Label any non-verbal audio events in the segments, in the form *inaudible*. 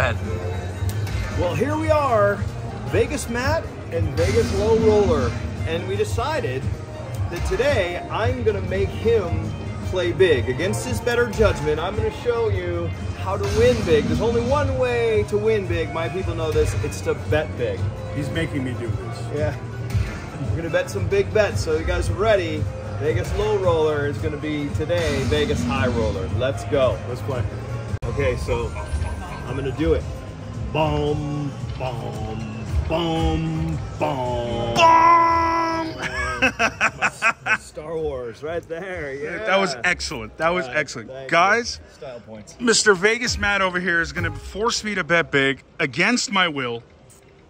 ahead. Well, here we are, Vegas Matt and Vegas Low Roller, and we decided that today I'm gonna make him play big. Against his better judgment, I'm gonna show you how to win big. There's only one way to win big. My people know this. It's to bet big. He's making me do this. Yeah. We're gonna bet some big bets. So you guys are ready? Vegas Low Roller is gonna be today Vegas High Roller. Let's go. Let's play. Okay, so I'm gonna do it. Boom, boom, boom, boom. My *laughs* Star Wars, right there. Yeah. That was excellent. That was Right, excellent. Guys, Style points. Mr. Vegas Matt over here is going to force me to bet big against my will.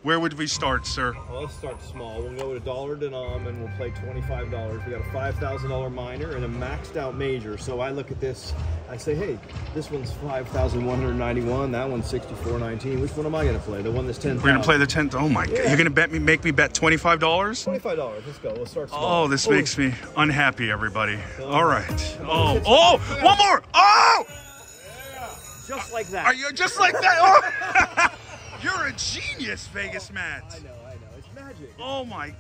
Where would we start, sir? Well, let's start small. We'll go with a dollar denom and we'll play twenty-five dollars. We got a five thousand dollar minor and a maxed out major. So I look at this. I say, hey, this one's five thousand one hundred ninety-one. That one's sixty-four nineteen. Which one am I gonna play? The one that's ten. We're going to play the 10th. Oh my God. You're going to bet me, make me bet $25? Twenty-five dollars. Let's go. We'll start small. Oh, this makes me unhappy, everybody. Oh. All right. Oh, oh, one more. Oh, just like that. are you just like that? Oh. *laughs* You're a genius, Vegas Matt. I know, I know. It's magic. Oh my.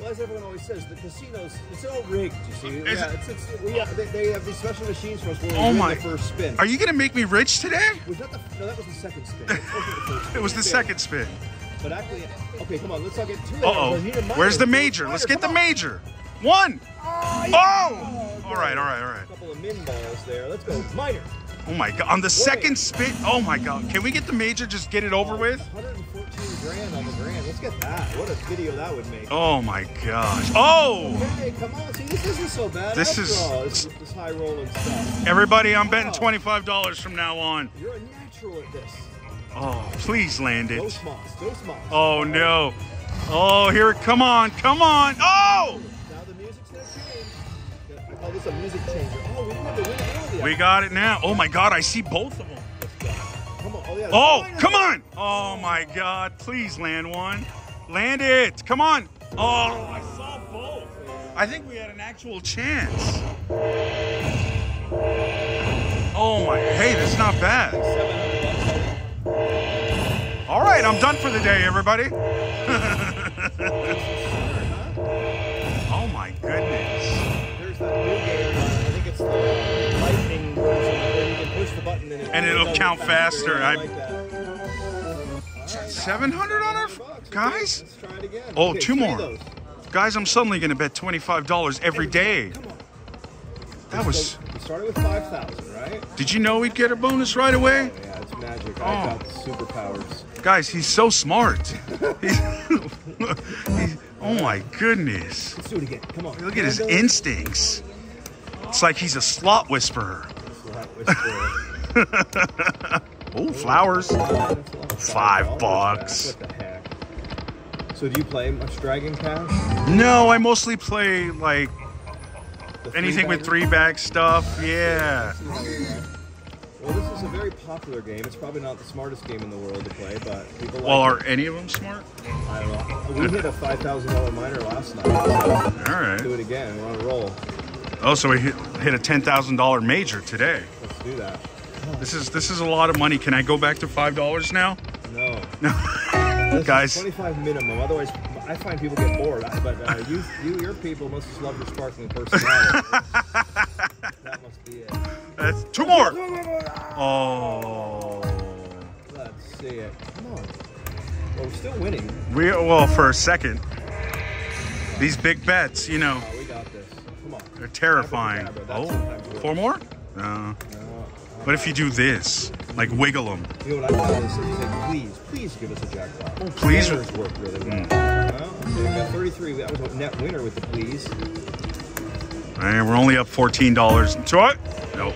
Well, as everyone always says, the casinos, it's all rigged, you see. Is yeah, it- it's, it's, we have, they, they have these special machines for us where Oh my- the first spin. Are you going to make me rich today? was that the, no, that was the second spin. *laughs* That wasn't the first spin. It was the second spin. But actually, okay, come on, let's not get too ahead. Uh oh. because you need a minor. Where's the major? Let's get the major. One. Oh! Oh! All right, all right, all right. A couple of min balls there. Let's go. Minor. Oh my god. On the second spin. Oh my god. Can we get the major? Just get it over with? 114 grand on the grand. Let's get that. What a video that would make. Oh my gosh. Oh! Hey, come on. See, this isn't so bad. This is- all. This, this high rolling stuff. Everybody, I'm betting $25 from now on. You're a natural at this. Oh, please land it. smalls. Go smalls. Oh no. Oh, here it. Come on. Come on. Oh! Now the music's gonna change. I call this a music changer. We have the win early. We got it now. Oh my god, I see both of them. Oh, come on. Oh my god. Please land one. Land it. Come on. Oh, I saw both. I think we had an actual chance. Oh my. Hey, that's not bad. All right, I'm done for the day, everybody. *laughs* and, it And it'll count faster. I I- like that. 700 on our guys? Let's try it again. Oh, two more. Guys, I'm suddenly going to bet $25 every day. That was. We started with 5,000, right? Did you know we'd get a bonus right away? Oh, yeah, it's magic. Oh. I got superpowers. Guys, he's so smart. He's, *laughs* he's- *laughs* oh my goodness. Let's do it again. Come on. Look at his instincts. It's like he's a slot whisperer. over. Whisper. *laughs* *laughs* Oh, flowers. Five bucks. What the heck? So do you play much Dragon Cash? No, I mostly play like anything with three bag stuff. Yeah. Well, this is a very popular game. It's probably not the smartest game in the world to play, but people like Well, it. are any of them smart? I don't know. We hit a five thousand dollar minor last night. So All right. do it again. We're on a roll. Oh, so we hit, hit a ten thousand dollar major today. Let's do that. This is this is a lot of money. Can I go back to five dollars now? No, No. Guys, twenty-five minimum. Otherwise, I find people get bored. But uh, you, you, your people must just love your sparkling personality. *laughs* that must be it. that's two more. Oh. Let's see it. Come on. Well, we're still winning. We well for a second. These big bets, you know, Oh, we got this. Come on. they're terrifying. Oh, that's sometimes works. four more? No. No, What if you do this, like wiggle them? You know what I found is you say, please, please give us a jackpot. Oh, please. Banners work really well. Mm. Well, okay, we got 33. That was a net winner with the please. And we're only up fourteen dollars. To what? Nope.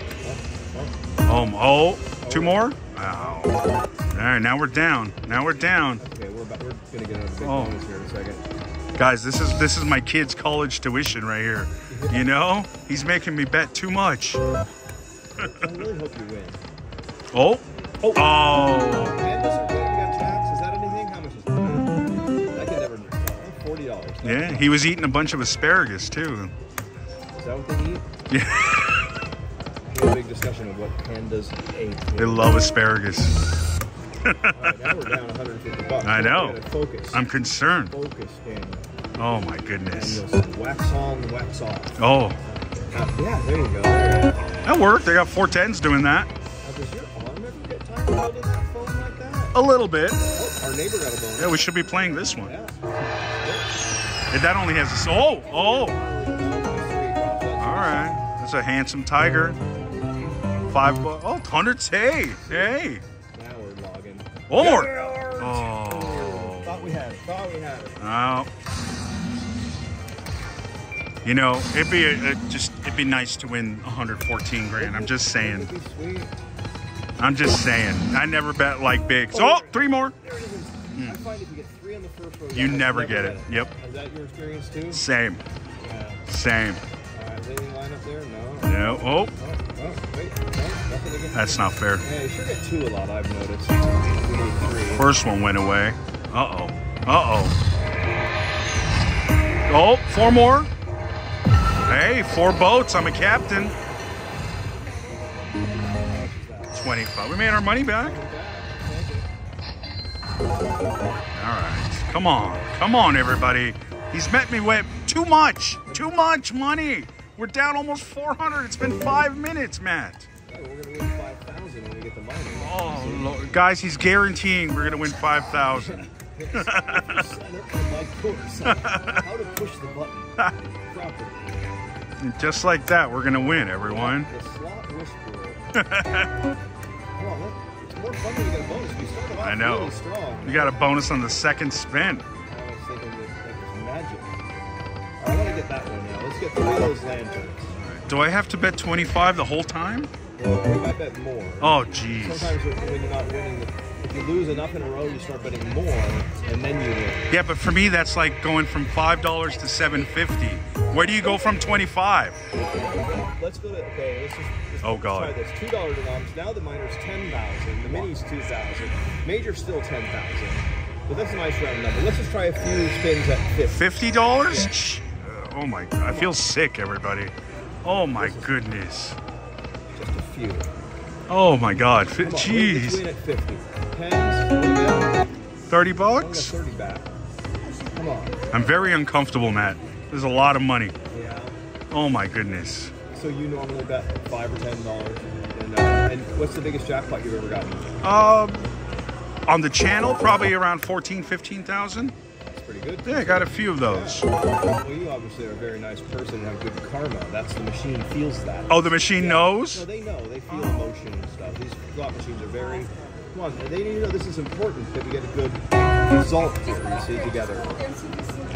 Um. Oh, two more. Wow. All right, now we're down. Now we're down, Okay, we're about, we're gonna get a big Oh. bonus here in a second. guys. This is this is my kid's college tuition right here. You know, he's making me bet too much. I really hope you win. Oh. Oh. Oh. And does it we got tax? Is that anything? How much is that? I can never. Forty dollars. Yeah, he was eating a bunch of asparagus too. Is that what they eat? Yeah, We had a big discussion of what pandas ate. they love asparagus. All right, now we're down 150 bucks. I know. Focus. I'm concerned. focus game. Oh my goodness. wax on, wax off. Oh, Uh, yeah, there you go. There you go. that worked. They got 410s doing that. Now, does your arm ever get tired holding that phone like that? A little bit. Oh, our neighbor got a bonus. Yeah, we should be playing this one. Yeah. And that only has a. Oh, oh. All right. That's a handsome tiger. Five. Bu- oh, hundreds. Hey, hey. Now we're logging. One more. Oh. Thought we had it. Thought we had it. Oh. You know, it'd be a, a, just it'd be nice to win 114 grand. I'm just saying. It'd be sweet. I'm just saying. I never bet like big. So, oh, three more. There it is. I find if you get three on the first row, You guys never get it. Yep. Is that your experience too? Same. Same. All right, is anything line up there? No. Oh, Oh, oh, wait. No, nothing against that's not fair. Yeah, you sure get two a lot, I've noticed. We need three. First one went away. Uh oh. Uh oh. Oh, four more. Hey, four boats. I'm a captain. How much is that? 25. We made our money back. All right. Come on. Come on, everybody. He's met me with too much. Too much money. We're down almost 400. It's been five minutes, Matt. Yeah, we're gonna win five thousand when we get the money. Oh, Lord. guys, he's guaranteeing we're going to win 5,000. Sign *laughs* *laughs* up for my course. How to push the button *laughs* properly. And Just like that, we're going to win, everyone. The slot whisperer. On. It's more fun when you get a bonus. We started off I know. really strong. We got a bonus on the second spin. I was thinking this, that was magic. I want to get that one now. Let's get three of those lanterns. Do I have to bet 25 the whole time? Well, we might bet more. Oh, jeez. Sometimes when you're not winning, if you lose enough in a row, you start betting more, and then you win. Yeah, but for me, that's like going from $5 to 750 Where do you go from 25 Let's go to okay. Let's just, just Oh, God. Try this two dollar denoms. Now the minor's ten thousand. The mini's two thousand. Major's still ten thousand. But that's a nice round number. Let's just try a few spins at fifty. $50? Oh my god, I feel sick, everybody. Oh my goodness. Just a few. Oh my god. Fi- Come on, let's Jeez. Win at fifty. Tens. What about? 30 I'm bucks? thirty back. Come on. I'm very uncomfortable, Matt. There's a lot of money. Yeah. Oh my goodness. So you normally bet five or ten dollars. And, uh, and what's the biggest jackpot you've ever gotten? Um, on the channel, probably around 14, 15,000. That's pretty good. Yeah, I got a few of those. Well, you obviously are a very nice person and have good karma. That's the machine feels that. Oh, the machine No, knows? they know. They feel emotion and stuff. These slot machines are very. Come on, they need to know this is important that we get a good result here. You see together.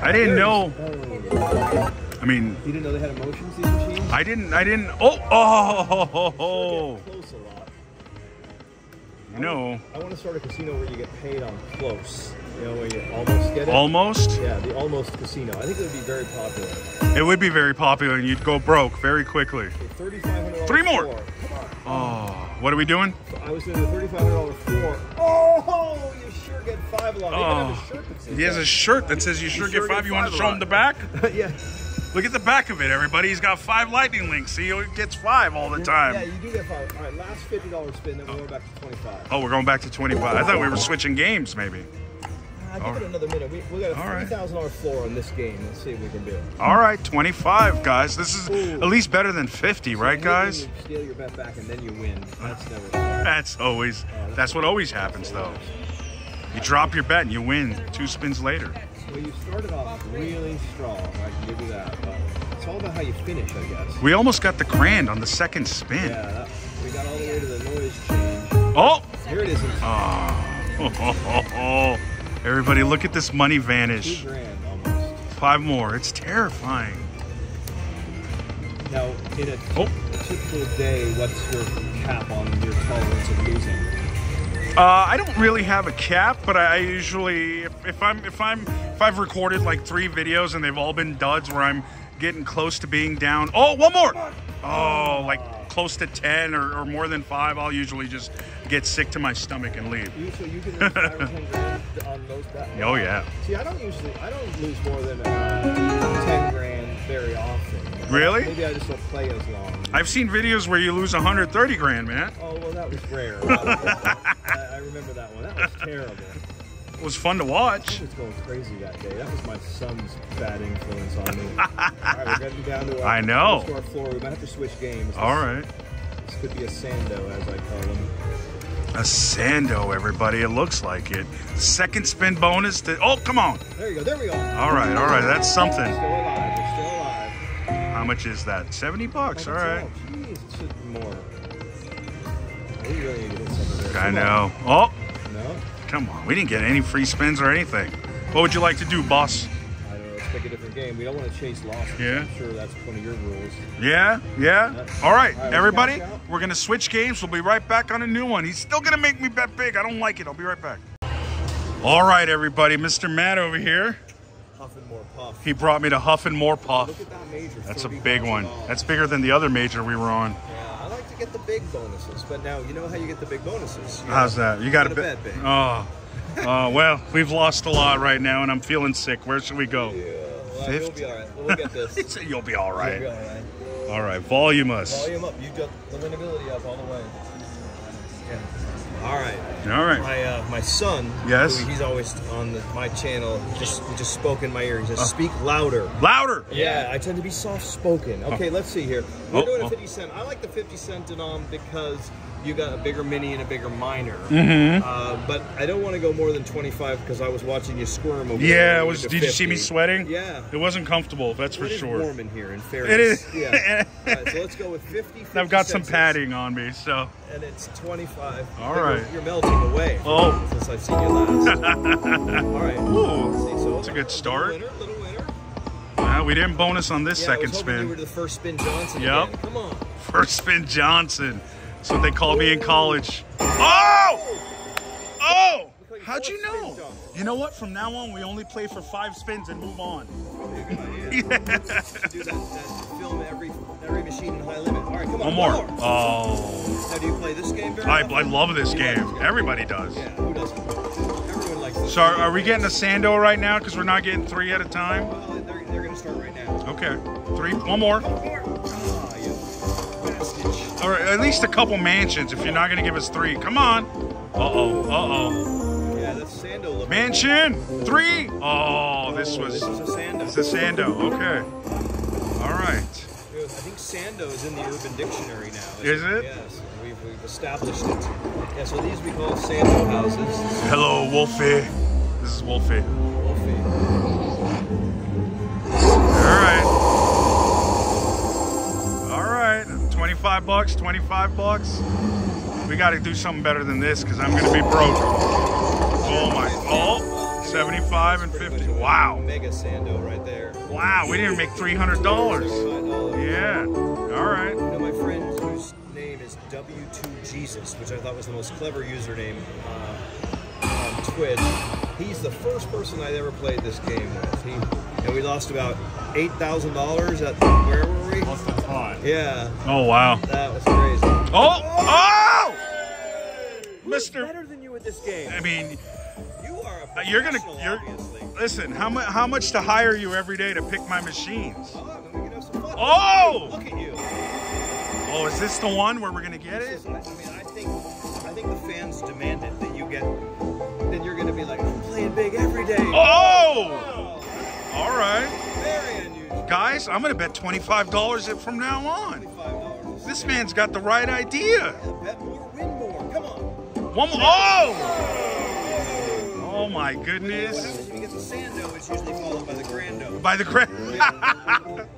I didn't know. Oh, I mean, you didn't know they had emotions. These machines. I didn't, I didn't. Oh, oh, oh, oh, oh. Get close a lot. You know, I want to start a casino where you get paid on close. You know, where you almost get it. almost. Yeah, the almost casino. I think it would be very popular. It would be very popular and you'd go broke very quickly. Okay. Three more. Oh, what are we doing? So I was doing the thirty-five hundred dollar floor. Oh, you sure get five a lot. They have a Oh, shirt that says he has a shirt that says you sure sure get get five. You want to show him the back? *laughs* yeah. Look at the back of it, everybody. He's got five lightning links. See, he gets five all the time. Yeah, you do get five. All right, last fifty dollars spin, then we're going back to twenty-five. Oh, we're going back to 25. I thought we were switching games, maybe. Uh, give all it right. another minute. We, we got a All three right. thousand dollar floor on this game. Let's see if we can do it. All right, 25, guys. This is Ooh. at least better than 50, right, I hate when guys? You steal your bet back and then you win. That's never. That's always, that's what always happens, though. You drop your bet and you win two spins later. Well, you started off really strong. I can give you that. But it's all about how you finish, I guess. We almost got the grand on the second spin. Yeah, that, we got all the way to the noise change. Oh! Here it is. It's *laughs* Oh, Everybody, look at this money vanish. grand almost. Five more. It's terrifying. Now, in a, Oh. typical day, what's your cap on your tolerance of losing? Uh, I don't really have a cap, but I, I usually, if, if I'm, if I'm, if I've recorded like three videos and they've all been duds where I'm getting close to being down. Oh, one more. Oh, like close to ten or, or more than five. I'll usually just get sick to my stomach and leave. You, so you can *laughs* lose five or ten grand on those? Oh yeah. See, I don't usually, I don't lose more than uh, ten grand very often. Really? Maybe I just don't play as long. I've seen videos where you lose 130 grand, man. Oh well, that was rare. I, I remember that one. That was terrible. Was fun to watch. I was going crazy that day. That was my son's bad influence on me. All right, we're down to our, I know. to our floor. We might have to switch games. All right. This could be a Sando, as I call them. A Sando, everybody. It looks like it. Second spin bonus. To, oh, come on. There you go. There we go. All right, all right. That's something. Still alive. We're still alive. How much is that? 70 bucks. All right. Jeez, it should be more. We really need to something there. I know. Oh. No? Come on. We didn't get any free spins or anything. What would you like to do, boss? I don't know. Let's pick a different game. We don't want to chase losses. Yeah. I'm sure that's one of your rules. Yeah, yeah. All right, everybody, we're gonna switch games. We'll be right back on a new one. He's still gonna make me bet big. I don't like it. I'll be right back. All right, everybody, Mr. Matt over here. Huff and more puff. He brought me to Huff and More Puff. Look at that major. That's a big one. That's bigger than the other major we were on. Yeah, to get the big bonuses, but now you know how you get the big bonuses. You How's that? You got a, bet. big. Oh, uh, well, we've lost a lot right now, and I'm feeling sick. Where should we go? Yeah, well, you'll Fifty. be all right. We'll get *laughs* this. He said You'll be all You'll be all right. All right, volume us. Volume up. You got the winnability up all the way. Yeah. All right. All right. My uh, my son. Yes? who- he's always on the, my channel. Just just spoke in my ear. He Uh. says, "Speak louder." Louder. Yeah, I tend to be soft spoken. Okay, let's see here. We're Oh, doing a oh. 50 cent. I like the 50 cent denom because you got a bigger mini and a bigger minor. Mm-hmm. Uh, but I don't want to go more than 25 because I was watching you squirm over Yeah, it was. Did you see me sweating? Yeah. It wasn't comfortable. That's for It is sure. warm in here, in fairness. It is. Yeah. *laughs* Right, so let's go with 50. 50 I've got some padding on me, so. And it's 25. All Hey, you're- right. You're, melting away. Oh. Since I've seen you last. *laughs* All right. Ooh, see, so that's a good start. Little winner, little winner. We didn't bonus on this Yeah, second hoping you were spin. the first spin Johnson Yep. again. Come on. First spin Johnson. That's what they called me in college. Oh! Oh! How'd you know? You know what? From now on, we only play for five spins and move on. Probably a good idea. do that, that film every every machine in high limit. All right, come on. One more. Oh. Now, do you play this game very I, often? I love this You like game. Everybody does. Yeah, who doesn't? Everyone likes this. So are, are we getting a Sando right now? Because we're not getting three at a time? Well, they're, they're going to start right now. Okay. Three. One more. Ah, you bastard. Or at least a couple mansions if you're not going to give us three. Come on. Uh-oh. Uh-oh. Sando. Mansion. Three. Oh, this was... This is a Sando. It's a Sando. Okay. All right. I think Sando is in the Urban Dictionary now. Is it? Yes. We've, we've established it. Yeah, so these we call Sando houses. Hello, Wolfie. This is Wolfie. Wolfie. All right. All right. 25 bucks, 25 bucks. We got to do something better than this because I'm going to be broke. Oh, my. Oh, 75 and 50. Wow. Mega Sando right there. Wow. We didn't make $300. Yeah. All right. You know, my friend whose name is W2Jesus, which I thought was the most clever username uh, on Twitch. He's the first person I'd ever played this game with. He, and we lost about eight thousand dollars at where were we? Lost a ton. Yeah, Oh, wow. that was crazy. Oh! Oh! Who's Mister- better than you at this game? I mean, You are a you're gonna- you're- obviously. listen, how, mu- how much to hire you every day to pick my machines? Oh, then we can have some fun. Oh! Look at you. Oh, is this the one where we're going to get it? is- I mean, I think, I think the fans demand it that you get. Then you're gonna be like, I'm playing big every day. Oh! Oh, All right. very unusual. Guys, I'm going to bet $25 from now on. $25. This man's got the right idea. Yeah, bet more, win more. Come on. One more. Oh! Oh my goodness. when you get the Sando? It's usually followed by the Grando. By the grand.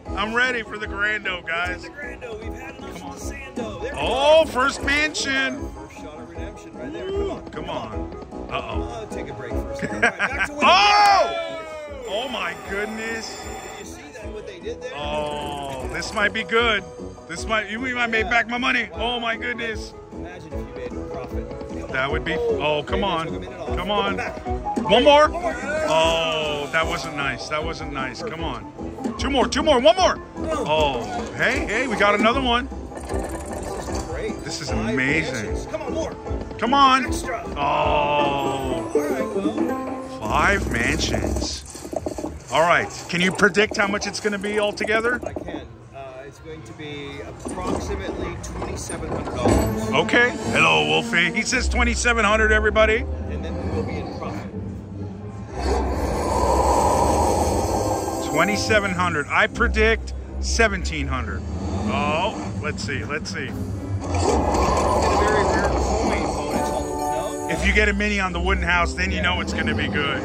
*laughs* I'm ready for the Grando, guys. The Grando, we've had enough of the Sando. Oh, first mansion. First shot of redemption right there. Come on. Come on. Uh oh. Uh, take a break. All right. *laughs* Oh! Oh my goodness. You see that what they did there? Oh, this might be good. This might we might make back my money. Oh my goodness. That would be. Oh, come on. Come on. One more. Oh, that wasn't nice. That wasn't nice. Come on. Two more. Two more. One more. Oh, hey, hey, we got another one. This is great. This is amazing. Come on, more. Come on. Oh, five mansions. All right. Can you predict how much it's going to be altogether? I can. Uh, it's going to be approximately twenty-seven hundred dollars, Okay. Hello, Wolfie. He says 2,700, everybody. and then we will be in profit. 2,700. I predict 1,700. Oh, let's see. Let's see. Get a very rare coin bonus on the no. If you get a mini on the wooden house, then you know it's going to be good.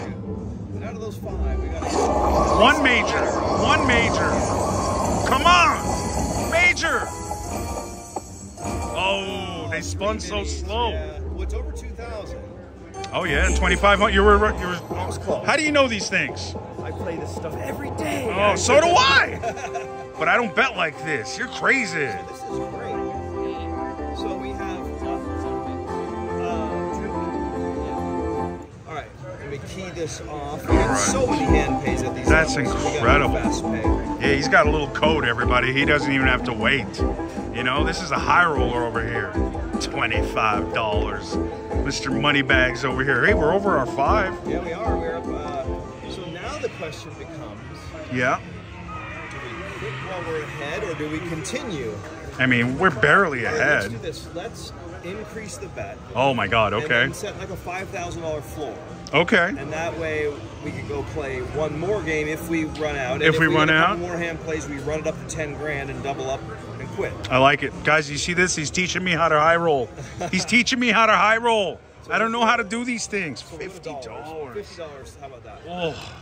Out of those five, we got One major. One major. Come Oh, they spun so slow. Yeah. What's over two thousand? Oh yeah, 2,500. You were. You were. I was close. How do you know these things? I play this stuff every day. Oh, so do I. But I don't bet like this. You're crazy. This is great. So we have. Uh, all right, let me key this off. We right. so many hand pays at these. That's levels. Incredible. Pay. Yeah, he's got a little code, everybody. He doesn't even have to wait. You know, this is a high roller over here. $25. Mr. Moneybags over here. Hey, we're over our five. Yeah, we are. We're up. Uh, so now the question becomes: Yeah. Do we quit while we're ahead, or do we continue? I mean, we're barely right, let's do ahead. this. Let's increase the bet. Oh my God, okay. set like a five thousand dollar floor. Okay. And that way we could go play one more game if we run out. And If we run get a out? more hand plays, we run it up to 10 grand and double up and quit. I like it. Guys, you see this? He's teaching me how to high roll. He's *laughs* teaching me how to high roll. I don't know how to do these things. So $50. $50. How about that? Oh,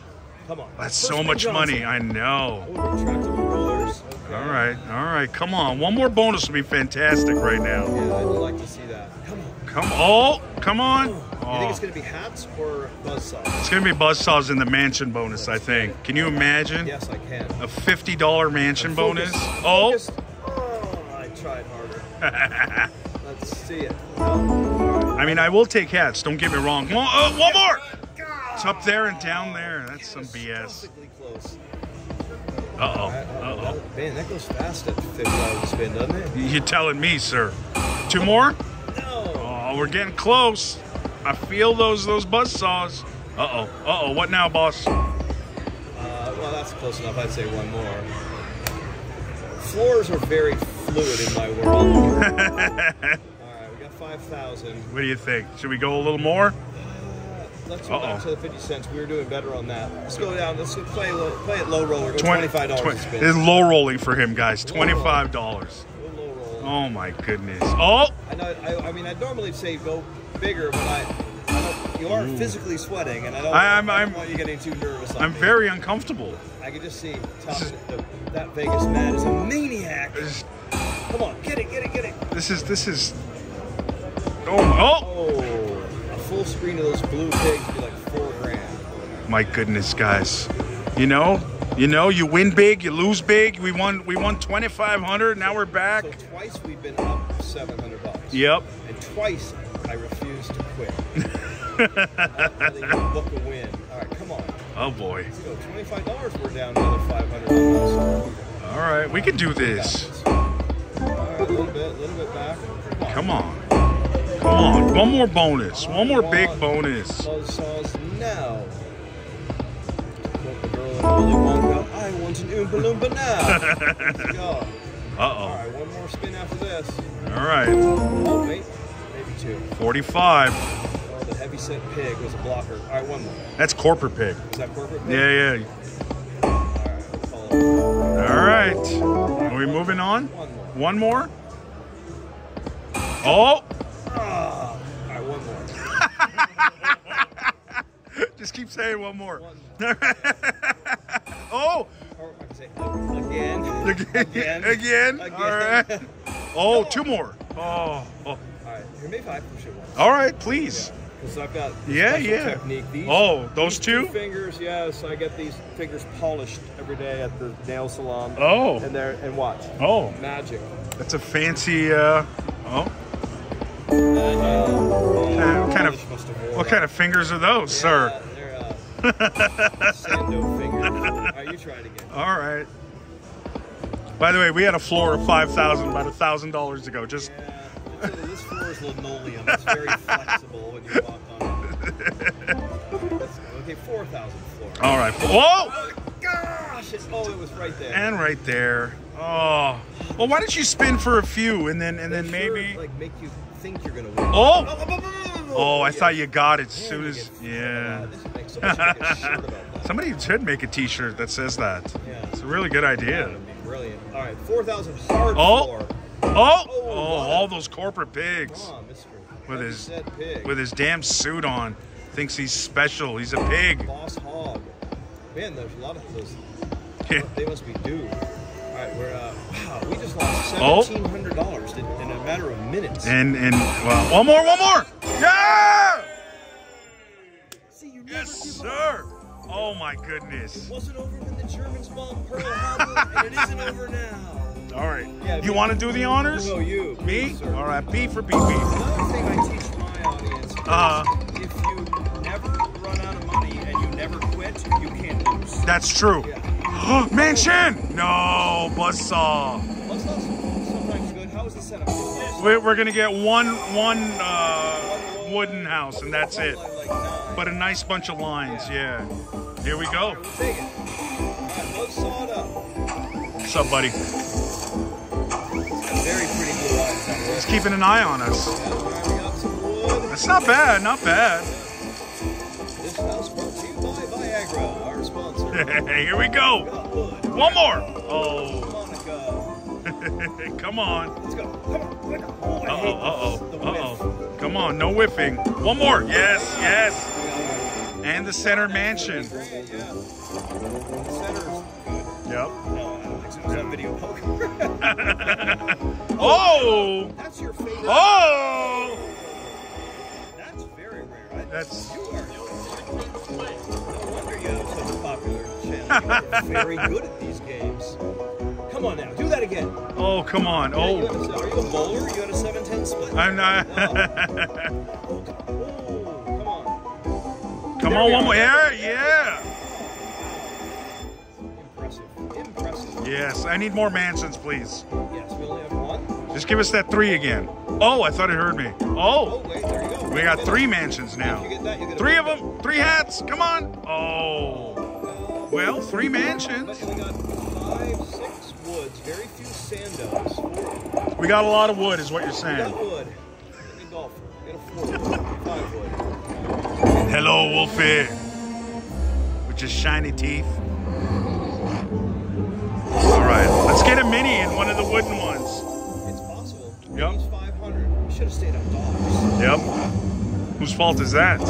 Come on. that's First so much money. I know. Okay. All right, all right. Come on. One more bonus would be fantastic right now. Yeah, I'd like to see that. Come on. Come oh, come on. You think Oh, it's going to be hats or buzzsaws? it's gonna be buzzsaws in the mansion bonus, I think. Can you imagine Yes, I can. a fifty dollar mansion bonus? Oh, Focus. Oh, I tried harder. *laughs* Let's see it. I mean, I will take hats. Don't get me wrong. One, uh, one more. It's up there and down there. That's some BS. Uh oh. Uh oh. Man, that goes fast at 50 dollars spin, doesn't it? You're telling me, sir. Two more? No. Oh, we're getting close. I feel those those buzz saws. Uh oh. Uh oh. What now, boss? Uh, well, that's close enough. I'd say one more. Floors are very fluid in my world. *laughs* All right, we got 5,000. What do you think? Should we go a little more? Let's go back Uh-oh. to the 50 cents. We were doing better on that. Let's go down. Let's play, play it low roller. Go Twenty- $25 twen- a spin. It's low rolling for him, guys. Twenty-five dollars. Go low roll. Oh my goodness. Oh, I know. I, I mean, I'd normally say go bigger, but I, I don't, you are physically sweating, and I don't, I- don't I'm- want you getting too nervous. I'm me. very uncomfortable. I can just see Tom, the, that Vegas man is a maniac. This, Come on, get it, get it, get it. this is this is. Oh, oh Oh, a full screen of those blue pigs would be like four grand. my goodness, guys. You know, you know, you win big, you lose big. We won, we won twenty-five hundred. Now we're back. So twice we've been up seven hundred bucks. Yep. And twice I refuse to quit. I'd rather you book a win. All right, come on. Oh boy. Let's go. Twenty-five dollars. We're down another five hundred. All right, we can do this. All right, a little bit, a little bit back. Come on. Come on. One more bonus. One more big bonus. Buzzsaws now. Quote the girl in Willy Wonka. I want an Oompa Loompa now. *laughs* Let's go. Uh All right, one more spin after this. All right. Oh, wait. Maybe two. 45. Oh, the heavy set pig was a blocker. All right, one more. That's corporate pig. Is that corporate pig? Yeah, yeah. All right, we'll call it. All right. Are we moving on? One more. One more? Oh! Ah, all right, one more. *laughs* Just keep saying one more. One more. *laughs* oh! Or I can say again. Again. Again. Again. All right. *laughs* Oh, two more. Oh. oh. All right, here maybe I push it once. All right, please. Because I've got Yeah, yeah. technique. These, Oh, those these two? fingers. Yes, I get these fingers polished every day at the nail salon. Oh. And there and watch Oh. magic. That's a fancy, uh, oh. And, uh, what kind of- polish must have worn What kind of fingers are those, Yeah, sir? They're uh, *laughs* sando fingers. All right, you try it again. All right. By the way, we had a floor of 5000 about a $1,000 ago. Just, Yeah, this, floor is linoleum. It's very *laughs* flexible when you walk on it. Okay, 4,000 floor. all right. Whoa! Oh, gosh! It's, oh, it was right there. And right there. Oh. Well, why don't you spin for a few and then and then sure, maybe? like make you think you're gonna win. Oh! Oh, oh, oh, oh I thought you got it as soon as yeah. This makes so much like a shirt about that. Somebody should make a T-shirt that says that. Yeah. It's a really good idea. brilliant. All right, four thousand hard Oh. floor. Oh, Oh, oh, all those corporate pigs on, with his pig. with his damn suit on. Thinks he's special. He's a pig. boss hog. Man, there's a lot of those. Yeah. *laughs* They must be due. All right, we're uh, wow. We just lost Oh. seventeen hundred dollars in, in a matter of minutes. And and well, one more, one more. Yeah! See, you never Yes, sir. Oh my goodness. It wasn't over when the Germans bombed Pearl Harbor, and it isn't over now. All right. Yeah, You want to do the honors? No, you. Me? please, sir. All right. B for PP. Another thing I teach my audience is Uh-huh. if you never run out of money and you never quit, you can't lose. That's true. Yeah. *gasps* Mansion. No, buzzsaw. Let's not sometimes good. How was the setup? We're, we're gonna get one one uh, wooden house, and that's it. But a nice bunch of lines. Yeah. Here we go. What's up, buddy? He's keeping an eye on us. Yeah. That's not bad. Not bad. *laughs* Here we go. One more. Oh, *laughs* come on. Let's go. Come on. Uh oh. Uh oh. Uh oh. Come on. No whiffing. One more. Yes. Yes. And the center mansion. it. Grand, yeah. The center's good. Yep. No, I don't think so. It's on video poker. Oh. That's your favorite. Oh. That's very rare. That's- you are. No wonder you have such a popular channel. You're very good at these games. Come on now, do that again. Oh, come on. Yeah, Oh. a- are you a bowler? You had a 7-10 split? I'm not. Oh. *laughs* Come There on, one more. Yeah, yeah. Impressive. Impressive. Yes, I need more mansions, please. Yes, we only have one. Just give us that three again. Oh, I thought it heard me. Oh, Oh, wait, there you go. we got three mansions now. that, Three of them, three hats. Come on. Oh, well, three mansions. we got five, six woods, very few sandos. We got a lot of wood, is what you're saying. Hello, Wolfie. With your shiny teeth. All right, let's get a mini in one of the wooden ones. It's possible. Yep. He's 500. We should have stayed on dogs. Yep. Whose fault is that? trying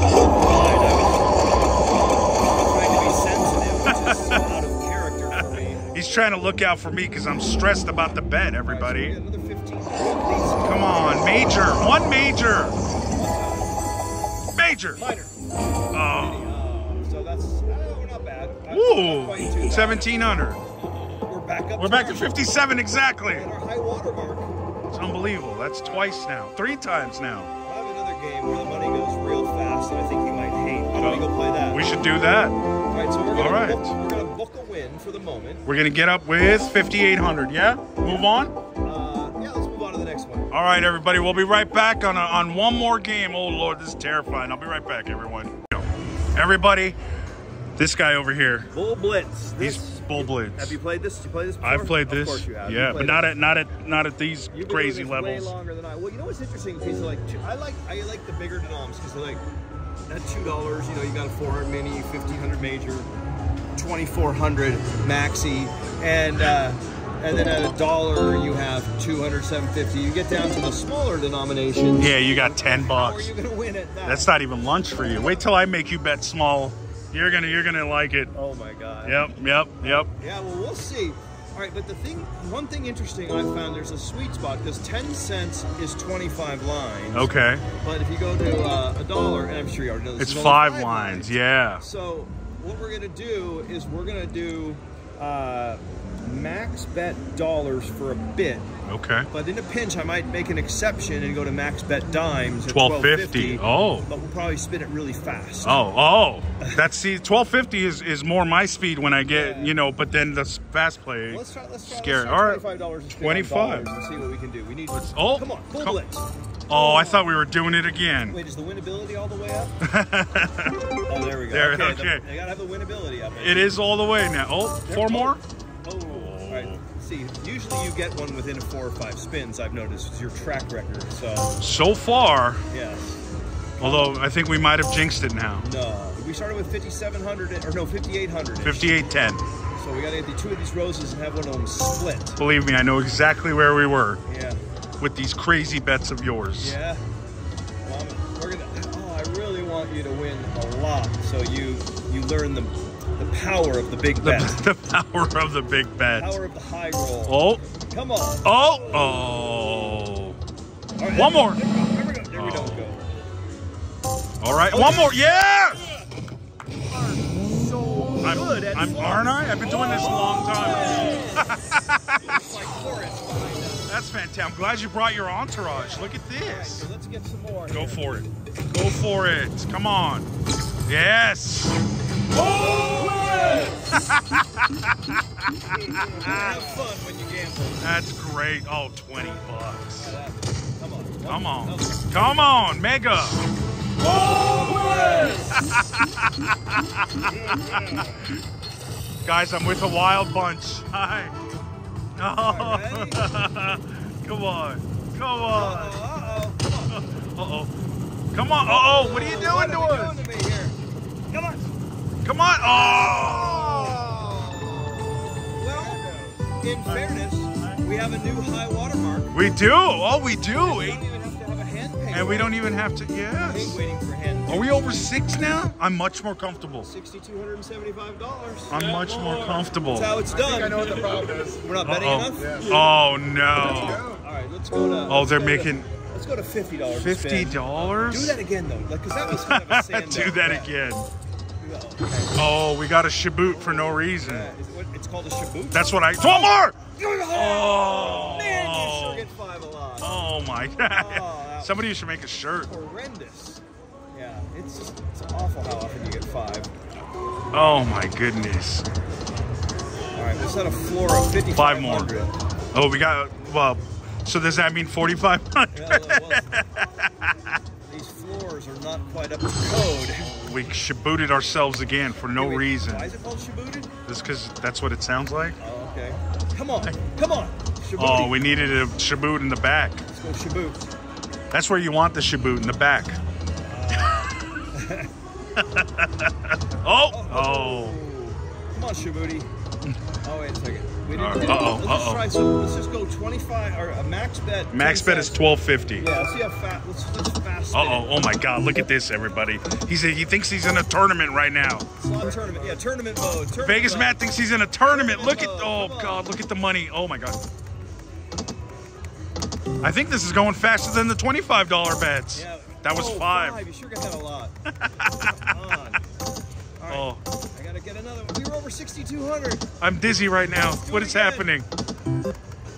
to be sensitive, which is so *laughs* out of character for me. He's trying to look out for me because I'm stressed about the bet, everybody. All right, so another 15 Come on, major. One major. Major. Minor. Oh. Uh, so that's, uh, we're not bad. Not Ooh, quite too bad. 1700. We're back up We're back to 57 exactly. Our high water mark. It's unbelievable. That's twice now. Three times now. I have another game where the money goes real fast that I think you might hate. Why don't we go play that? We should do that. All right, so we're gonna, All right. book, we're gonna book a win for the moment. We're going to get up with 5800. Yeah? Move on? All right, everybody. We'll be right back on, a, on one more game. Oh, Lord, this is terrifying. I'll be right back, everyone. Everybody, this guy over here, Bull Blitz. he's Bull Blitz. Have you played this? You played this before? I've played Of this. course you have. Yeah, You but not this. at not at not at these You've been crazy doing this levels. Way longer than I. Well, you know what's interesting? Because like, I like I like the bigger denoms because they're like at two dollars. You know, you got a 400 mini, 1500 major, 2400 maxi, and uh, and then at a dollar you have 200, 750. You get down to the smaller denominations. Yeah, you got 10 How are bucks. you gonna win at that? That's not even lunch for you. Wait till I make you bet small. You're gonna you're gonna like it. Oh my god. Yep, yep, yep. Yeah, well, we'll see. All right, but the thing, one thing interesting I found, there's a sweet spot because 10 cents is 25 lines. Okay. But if you go to uh, a dollar, and I'm sure you already know this, It's only five lines. Yeah. So what we're gonna do is we're gonna do uh, max bet dollars for a bit. Okay. But in a pinch, I might make an exception and go to max bet dimes at 12.50. 12.50. Oh. But we'll probably spin it really fast. Oh, oh. That's see, twelve fifty is, is more my speed when I get Yeah. you know, but then the fast play. Let's try. Let's try. Scary. Let's All right. Twenty-five dollars. 25. And see what we can do. We need. oh, come on, full come- Oh, I thought we were doing it again. Wait, is the winnability all the way up? *laughs* oh, there we go. There, okay. okay. The, they gotta have the winnability up. It is all the way now. Oh, four more. Right. See, usually you get one within four or five spins. I've noticed is your track record. So So far, yes, although I think we might have jinxed it now. no, we started with 5700 or no 5800. 5810. So we got to get the two of these roses and have one of them split. Believe me, I know exactly where we were Yeah, with these crazy bets of yours. yeah. We're gonna. Oh, I really want you to win a lot, so you you learn the power of the big The, bet, *laughs* the power of the big bet. power of the high roll. Oh, Come on. oh, oh. Right, One there more. we go, There we go. There we Oh. don't go. All right, one more. Yeah! So I'm, good at I'm, aren't I? I've been doing this a long oh, time. *laughs* Like chorus behind us. That's fantastic. I'm glad you brought your entourage. Look at All right, this. so let's get some more. Go here. for it. Go for it. Come on. Yes. Oh! Have fun when you gamble. That's great. Oh, 20 bucks. Come on. Come on. Come on, Mega. Guys, I'm with a wild bunch. Hi. Oh. *laughs* Come on. Come on. Uh-oh. Uh oh. *laughs* Come on. Uh oh. What are you doing to us? doing to me here? Come on. Come on. Oh. Well, in fairness, we have a new high water mark. We do. Oh, we do. And We don't even have to have a hand paint. And we don't even have to. I hate Yes. waiting for hand Are we over six now? I'm much more comfortable. $6,275. I'm much more comfortable. That's how it's done. I know what the problem is. We're not betting Uh-oh. enough? Oh no. All right, let's go to. Oh, they're go to- making let's go to fifty dollars. Fifty dollars. Do that again though, like because that was kind of a stand *laughs* Do that again. Oh, we got a shaboot for no reason. Yeah, it's, what, it's, called a shaboot? That's what I... One more! Oh, man, you sure oh. get five a lot. Oh, my oh, God. Oh, *laughs* Somebody should make a shirt. Horrendous. Yeah, it's it's awful how often you get five. Oh, my goodness. All right, what's that a floor of 5,500? Five more. Oh, we got... Well, so does that mean 4,500? *laughs* floors are not quite up to code. We shabooted ourselves again for no Wait, reason. Why is it called shabooted? Just because that's what it sounds like. Oh, okay. Come on, come on. Shabooty. Oh, we needed a shaboot in the back. Let's go shaboot. That's where you want the shaboot in the back. Uh, *laughs* oh, oh. Come on, Shabooty. Oh, wait a second. We Uh, didn't. uh-oh, let's uh-oh. try some. Let's just go 25 or a max bet. Max bet is twelve fifty. Yeah, let's see how fast. Let's just fast. Uh oh! Oh my God! Look at this, everybody. He's a, he thinks he's in a tournament right now. Slot tournament. Yeah, tournament mode. Tournament Vegas mode. Matt thinks he's in a tournament. Look at oh. God! Look at the money. Oh my God! I think this is going faster than the twenty-five dollar bets. Yeah. That was Oh, five. You sure got that a lot. *laughs* Come on. All right. Oh, I gotta get another one. We were over 6,200. I'm dizzy right now. What is again. happening?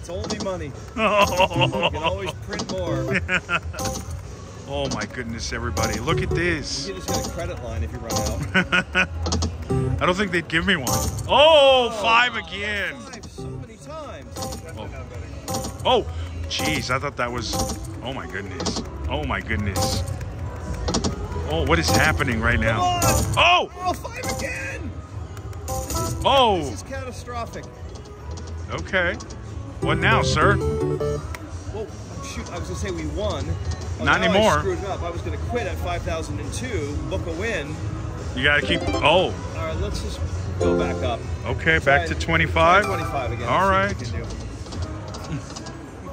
It's only money. *laughs* You can Oh, always print more. *laughs* oh my goodness, everybody! Look at this. You just get a credit line if you run out. *laughs* I don't think they'd give me one. Oh, five again. Five so many times. Oh, oh jeez, I thought that was. Oh my goodness. Oh my goodness. Oh, what is happening right now? Oh, Oh, five again. This oh. is catastrophic. Okay. What now, sir? Well, shoot, I was gonna say we won. Oh, Not anymore. I screwed up. I was gonna quit at 5,002, book a win. You gotta keep. Oh, All right, let's just go back up. okay. Back to 25. 25 again. All Let's see what we can do.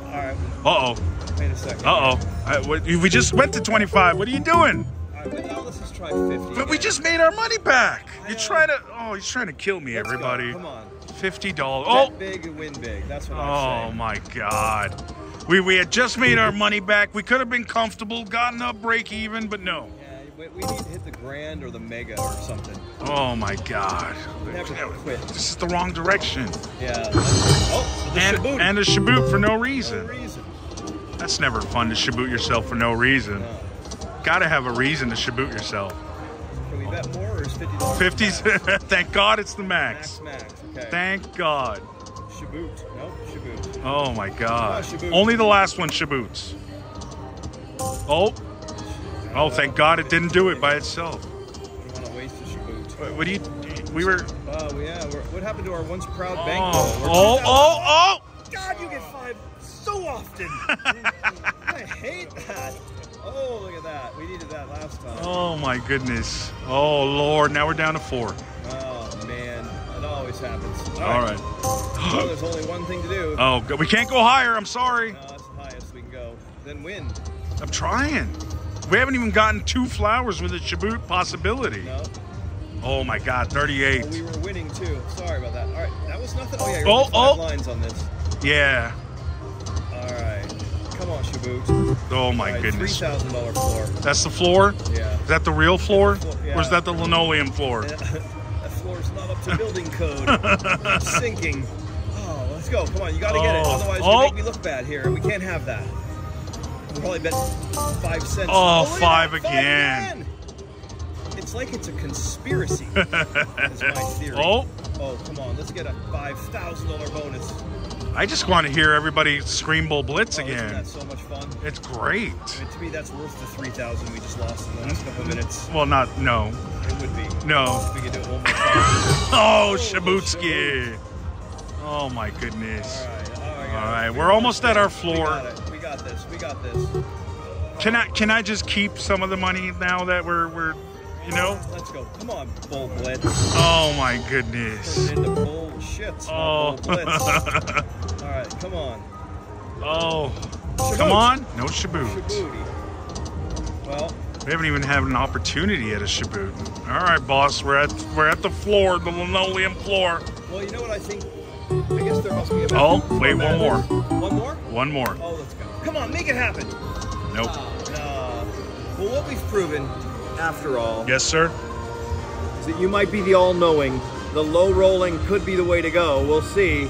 All right, Uh oh. wait a second. Uh oh. We just went to 25. What are you doing? All right, but now let's just try 50. But we just made our money back. I You're trying to. Oh, he's trying to kill me, Let's go. everybody. Come on. Fifty dollars. Bet Oh. big and win big. That's what I Oh say. my God. We, we had just made our money back. We could have been comfortable, gotten up break even, but no. Yeah, we, we need to hit the grand or the mega or something. Oh my God. Never quit. This is the wrong direction. Yeah. Oh, the And, shaboot. and a shaboot for no no reason. reason. That's never fun to shaboot yourself for no reason. No. Gotta have a reason to shaboot yourself. Can we bet more or is fifty dollars? 50s. *laughs* Thank God it's the max. Max, max. Okay. Thank God. Shaboot. Nope. Shaboot. Oh my God. Only the last one shaboots. Oh. Oh, thank God it didn't do it by itself. Don't want to waste a shaboot. What do you? We were. Oh yeah. We're, what happened to our once proud Oh, bankroll? We're oh, oh, oh! God, you get five so often. *laughs* I hate that. Oh, look at that. We needed that last time. Oh my goodness. Oh Lord, now we're down to four. Oh man, it always happens. All right. Well, *gasps* there's only one thing to do. Oh, we can't go higher. I'm sorry. No, that's the highest we can go. Then win. I'm trying. We haven't even gotten two flowers with a Shaboot possibility. No. Oh my God, 38. Oh, we were winning too. Sorry about that. All right, that was nothing. Oh yeah, you're Oh, oh. lines on this. Yeah. Come on, Shaboot. Oh my right, goodness. Three thousand dollar floor. That's the floor? Yeah. Is that the real floor? Yeah. Or is that the linoleum floor? *laughs* that floor's not up to building code. it's *laughs* sinking. Oh, let's go. Come on, you got to get it. Oh. Otherwise, Oh. you make me look bad here, and we can't have that. We'll probably bet five cents. Oh, oh at five again. It's like it's a conspiracy. That's my *laughs* theory. Oh, Oh, come on. Let's get a five thousand dollar bonus. I just want to hear everybody scream Bull Blitz Oh, again. that so much fun? It's great. I mean, to me, that's worth the three thousand we just lost in the last couple of minutes. Well, not, no. It would be. No. We could do it one more time. *laughs* Oh, Oh, Shabutsky. Oh my goodness. All right. All right. All right, we're almost at our We floor. got it. We got this. We got this. Can I can I just keep some of the money now that we're we're you know? Let's go. Come on, Bull Blitz. Oh my goodness. it into bullshit. Oh. Bull *laughs* Blitz. All right, come on. oh. Shaboot. Come on. No Shaboot. Shabooty. Well, We haven't even had an opportunity at a Shaboot. All right, boss. We're at we're at the floor, the linoleum floor. well, you know what I think? I guess there must be a Oh, wait, one more. One more? One more. Oh, let's go. Come on, make it happen. Nope. Uh, well, what we've proven, after all, Yes, sir. is that you might be the all-knowing. The low rolling could be the way to go. We'll see.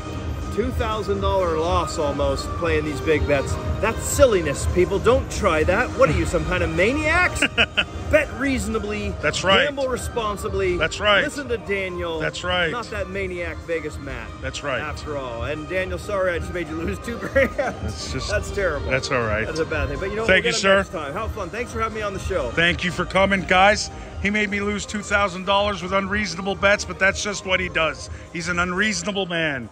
$2,000 loss almost playing these big bets. That's silliness, people. Don't try that. What are you, some kind of maniacs? *laughs* Bet reasonably. That's right. Gamble responsibly. That's right. Listen to Daniel. That's right. Not that maniac Vegas Matt. That's right. After all. And Daniel, sorry I just made you lose two grand. That's just *laughs* That's terrible. That's all right. That's a bad thing. But you know what? Thank We'll you, sir. Next time. How fun. Thanks for having me on the show. Thank you for coming, guys. He made me lose two thousand dollars with unreasonable bets, but that's just what he does. He's an unreasonable man.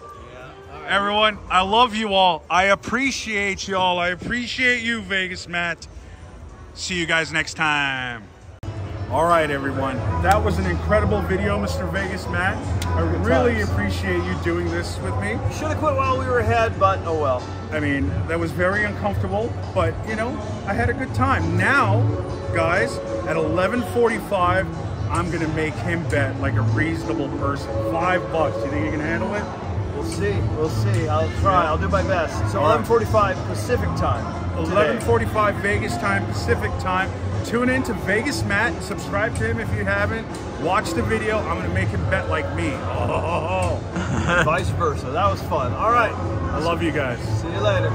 Everyone, I love you all. I appreciate y'all. I appreciate you, Vegas Matt. See you guys next time. All right, everyone. That was an incredible video, Mr. Vegas Matt. I really appreciate you doing this with me. Should have quit while we were ahead, but oh well. I mean, that was very uncomfortable, but you know, I had a good time. Now, guys, at 11:45, I'm gonna make him bet like a reasonable person. Five bucks. You think you can handle it? We'll see. We'll see. I'll try. I'll do my best. So 11:45 Pacific time. 11:45 Vegas time, Pacific time. Tune in to Vegas Matt. Subscribe to him if you haven't. Watch the video. I'm gonna make him bet like me. Oh, *laughs* Vice versa. That was fun. All right. I love you guys. See you later.